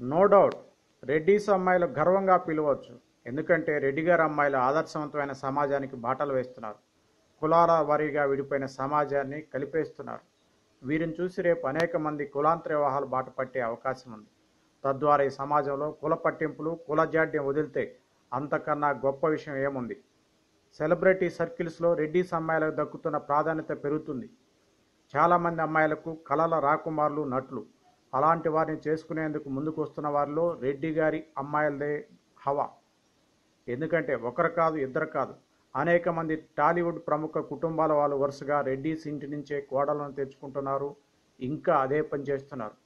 No doubt Reddy's అమ్మాయిలు గర్వంగా పిలవచ్చు. ఎందుకంటే రెడ్డి గారి అమ్మాయిలు ఆదర్శవంతమైన సమాజానికి బాటలు వేస్తున్నారు. కులాల వారీగా విడిపోయిన సమాజాన్ని కలిపేస్తున్నారు. వీరిని చూసి రేపు అనేక మంది కులాంతర వివాహాలు బాట పట్టే అవకాశం ఉంది. తద్వారా ఈ సమాజంలో కుల పట్టింపులు కుల జాడ్యం వదిలితే అంతకన్నా గొప్ప విషయం ఏముంది? సెలబ్రిటీ సర్కిల్స్లో రెడ్డి అమ్మాయిలకు దక్కుతున్న ప్రాధాన్యత పెరుగుతుంది. చాలామంది అమ్మాయిలకు కళల రాకుమారులు నటులు. అలాంటి వారిని చేసుకునేందుకు ముందుకు వస్తున్న వారిలో రెడ్డి గారి అమ్మాయిలదే హవా. ఎందుకంటే ఒకరు కాదు ఇద్దరు కాదు. అనేక మంది టాలీవుడ్ ప్రముఖ కుటుంబాల వాళ్ళు వరుసగా రెడ్డీస్ ఇంటి నుంచే కోడలను తెచ్చుకుంటున్నారు ఇంకా అదే పని చేస్తున్నారు.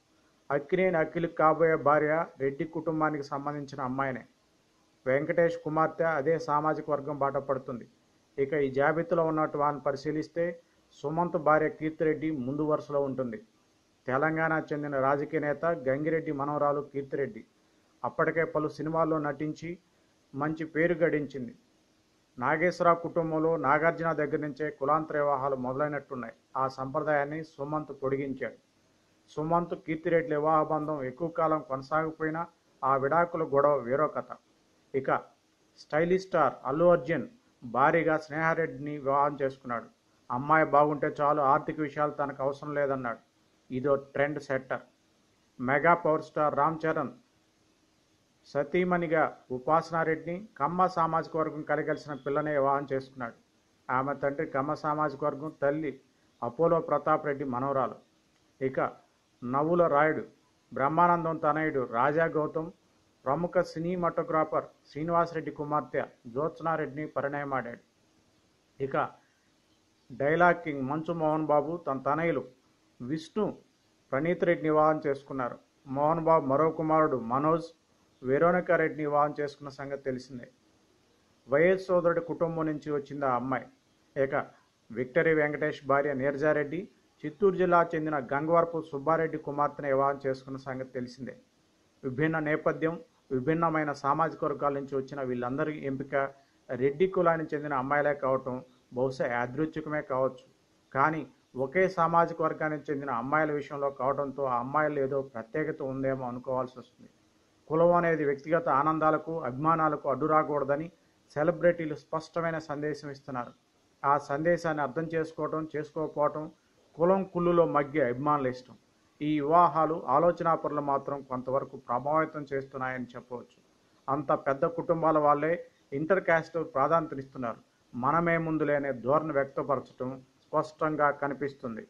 అక్కినేని అఖిల్ కాబోయే భార్య రెడ్డి కుటుంబానికి సంబంధించిన అమ్మాయినే. వెంకటేష్ కుమార్తె అదే సామాజిక వర్గం బాట పడుతుంది. ఇక ఈ జాబితాలో ఉన్నట్టు వారిని పరిశీలిస్తే సుమంత్ భార్య కీర్తిరెడ్డి ముందు వరుసలో ఉంటుంది. తెలంగాణ చెందిన రాజకీయ నేత గంగిరెడ్డి మనవరాలు కీర్తిరెడ్డి అప్పటికే పలు సినిమాల్లో నటించి మంచి పేరు గడించింది. నాగేశ్వరరావు కుటుంబంలో నాగార్జున దగ్గర నుంచే కులాంతర వివాహాలు మొదలైనట్టున్నాయి. ఆ సంప్రదాయాన్ని సుమంత్ పొడిగించాడు. సుమంత్ కీర్తిరెడ్డి వివాహ బంధం ఎక్కువ కాలం కొనసాగిపోయినా ఆ విడాకుల గొడవ వేరో కథ. ఇక స్టైలిష్ స్టార్ అల్లు అర్జున్ భారీగా స్నేహారెడ్డిని వివాహం చేసుకున్నాడు. అమ్మాయి బాగుంటే చాలు ఆర్థిక విషయాలు తనకు అవసరం లేదన్నాడు. ఇదో trend setter. Mega power star Ram Charan సతీమణిగా ఉపాసనారెడ్డిని కమ్మ సామాజిక వర్గం కలగలిసిన పిల్లనే వివాహం చేసుకున్నాడు. ఆమె తండ్రి కమ్మ సామాజిక వర్గం తల్లి అపోలో ప్రతాప్ రెడ్డి మనవరాలు. ఇక నవ్వుల రాయుడు బ్రహ్మానందం తనయుడు రాజా గౌతమ్ ప్రముఖ సినిమాటోగ్రాఫర్ శ్రీనివాసరెడ్డి కుమార్తె జ్యోత్సనారెడ్డిని పరిణయమాడాడు. ఇక డైలాగ్ కింగ్ మంచు మోహన్ బాబు తన తనయులు విష్ణు ప్రణీత్ రెడ్డిని వివాహం చేసుకున్నారు. మోహన్ బాబు మరో కుమారుడు మనోజ్ వెరోనికా రెడ్డిని వివాహం చేసుకున్న సంగతి తెలిసిందే. వైఎస్ సోదరుడి కుటుంబం నుంచి వచ్చింది ఆ అమ్మాయి. ఇక విక్టరీ వెంకటేష్ భార్య నీరజారెడ్డి చిత్తూరు జిల్లా చెందిన గంగవరపు సుబ్బారెడ్డి కుమార్తెను వివాహం చేసుకున్న సంగతి తెలిసిందే. విభిన్న నేపథ్యం విభిన్నమైన సామాజిక వర్గాల నుంచి వచ్చిన వీళ్ళందరి ఎంపిక రెడ్డి కులానికి చెందిన అమ్మాయిలే కావటం బహుశా యాదృచ్ఛికమే కావచ్చు. కానీ ఒకే సామాజిక వర్గానికి చెందిన అమ్మాయిల విషయంలో కావడంతో ఆ అమ్మాయిలు ఏదో ప్రత్యేకత ఉందేమో అనుకోవాల్సి వస్తుంది. కులం అనేది వ్యక్తిగత ఆనందాలకు అభిమానాలకు అడ్డు రాకూడదని సెలబ్రిటీలు స్పష్టమైన సందేశం ఇస్తున్నారు. ఆ సందేశాన్ని అర్థం చేసుకోవటం చేసుకోకపోవటం కులం కుళ్ళులో మగ్గే అభిమానుల ఇష్టం. ఈ వివాహాలు ఆలోచనాపరులు మాత్రం కొంతవరకు ప్రభావితం చేస్తున్నాయని చెప్పవచ్చు. అంత పెద్ద కుటుంబాల వాళ్ళే ఇంటర్ క్యాస్ట్ ప్రాధాన్యతనిస్తున్నారు. మనమే ముందులేనే ధోరణి వ్యక్తపరచడం స్పష్టంగా కనిపిస్తుంది.